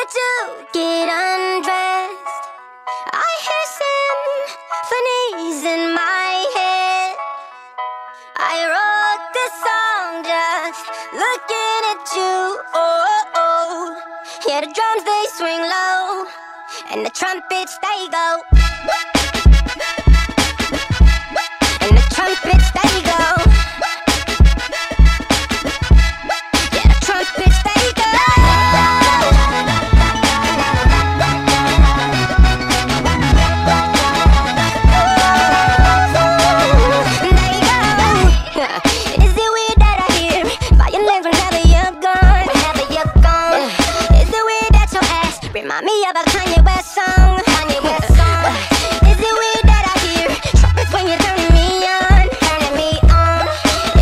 the two get undressed. I hear symphonies in my head. I wrote this song just looking at you. Oh, oh. yeah, the drums they swing low, and the trumpets they go. Remind me of a Kanye West song? Kanye West song. Is it weird that I hear trumpets when you're turning me on? Turning me on.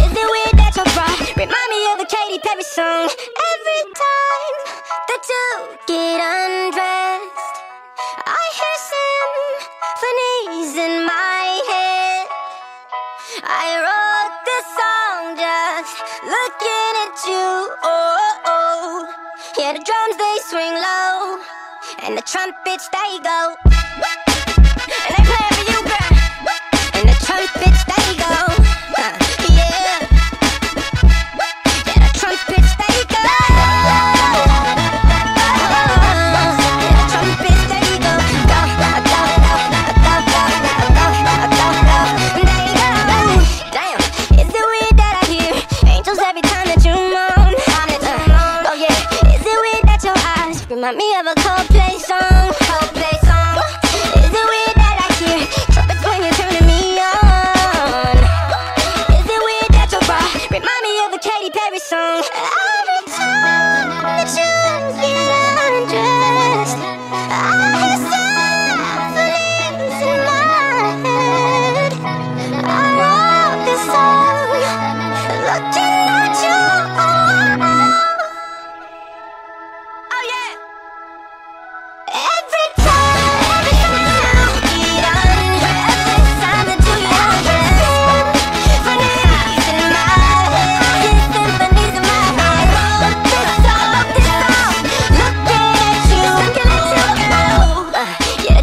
Is it weird that your bra remind me of a Katy Perry song? Every time the two get undressed, I hear symphonies in my head. I wrote this song just looking at you. Oh, oh. oh. yeah, the drums they swing low, and the trumpets they go. And they play for you, girl. And the trumpets they go. Huh, yeah. Yeah, the trumpets they go. Yeah, the trumpets they go. Go,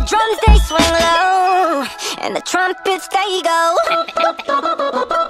drums they swing low, and the trumpets they go.